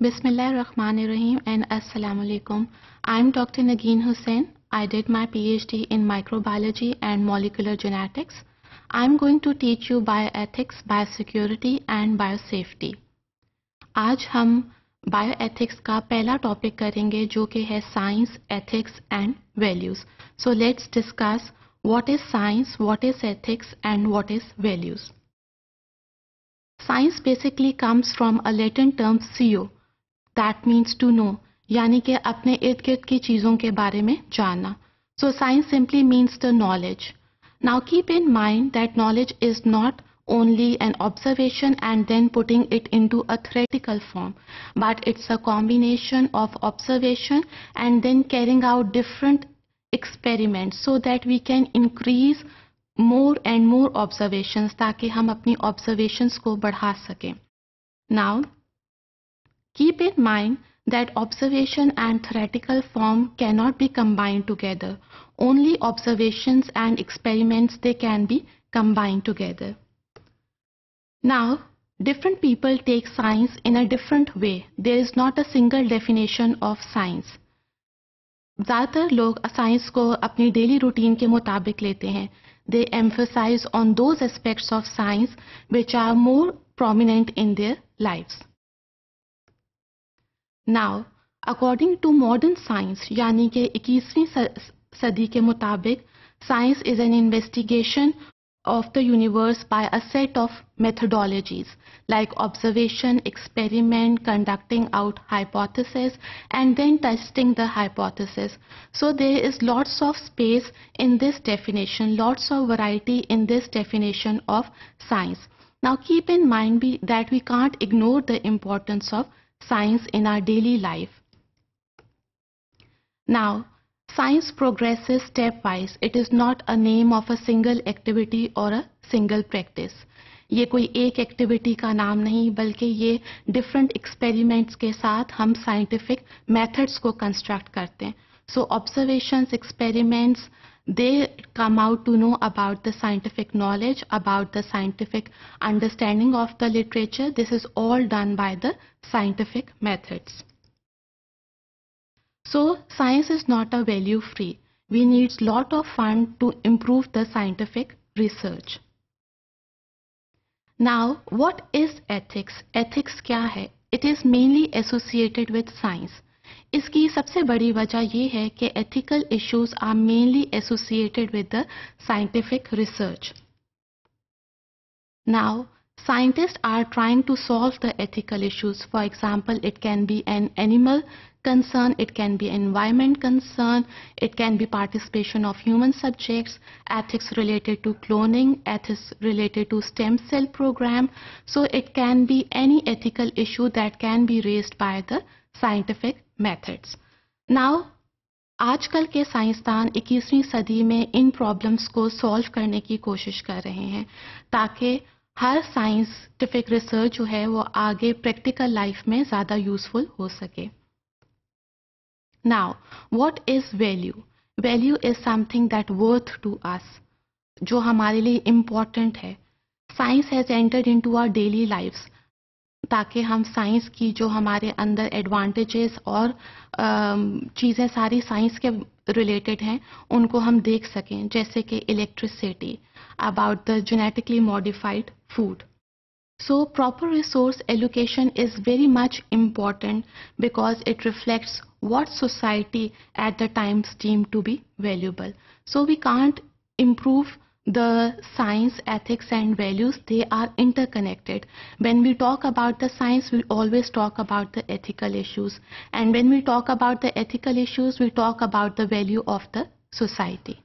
Bismillahirrahmanirrahim and Assalamu alaikum. I'm Dr. Nagin Hussain. I did my PhD in microbiology and molecular genetics. I'm going to teach you bioethics, biosecurity and biosafety. आज हम bioethics का पहला topic करेंगे जो कि है science ethics and values so let's discuss what is science what is ethics and what is values science basically comes from a Latin term CO that means to know यानी कि अपने इर्द गिर्द की चीज़ों के बारे में जानना। So science simply means the knowledge now keep in mind that knowledge is not only an observation and then putting it in to a theoretical form but it's a combination of observation and then carrying out different experiment so that we can increase more and more observation ताकि हम अपनी observations को बढ़ा सकें। Now keep in mind that observation and theoretical form cannot be combined together. Only observations and experiments they can be combined together. Now, different people take science in a different way. There is not a single definition of science. ज़्यादातर लोग science को अपनी daily routine के मुताबिक लेते हैं they emphasize on those aspects of science which are more prominent in their lifes Now according to modern science यानी कि इक्कीसवीं सदी के मुताबिक science is an investigation of the universe by a set of methodologies like observation, experiment, conducting out hypothesis and then testing the hypothesis. So there is lots of space in this definition, lots of variety in this definition of science. Now keep in mind that we can't ignore the importance of science in our daily life. Now, science progresses stepwise. It is not a name of a single activity or a single practice. ये कोई एक activity का नाम नहीं बल्कि ये different experiments के साथ हम साइंटिफिक मेथड्स को कंस्ट्रक्ट करते हैं so observations experiments they come out to know about the scientific knowledge, about the scientific understanding of the literature. This is all done by the scientific methods. So science is not a value free. We need a lot of fund to improve the scientific research. Now, what is ethics? Ethics kya hai? It is mainly associated with science. इसकी सबसे बड़ी वजह यह है कि ethical issues are mainly associated with the scientific research now scientists are trying to solve the ethical issues. For example, it can be an animal concern, it can be environment concern, it can be participation of human subjects, ethics related to cloning, ethics related to stem cell program. So it can be any ethical issue that can be raised by the scientific methods. Now, आजकल के साइंसदान 21वीं सदी में इन problems को solve करने की कोशिश कर रहे हैं ताकि हर साइंटिफिक रिसर्च जो है वो आगे प्रैक्टिकल लाइफ में ज़्यादा यूजफुल हो सके। Now what is value value is something that worth to us जो हमारे लिए इंपॉर्टेंट है। Science has entered in to our daily lives ताकि हम साइंस की जो हमारे अंदर एडवांटेजेस और चीज़ें सारी साइंस के रिलेटेड हैं, उनको हम देख सकें, जैसे कि electricity about the genetically modified food so proper resource education is very much important because it reflects what society at the times deem to be valuable so we can't improve the science, ethics and values, they are interconnected. When we talk about the science, we always talk about the ethical issues. And when we talk about the ethical issues, we talk about the value of the society.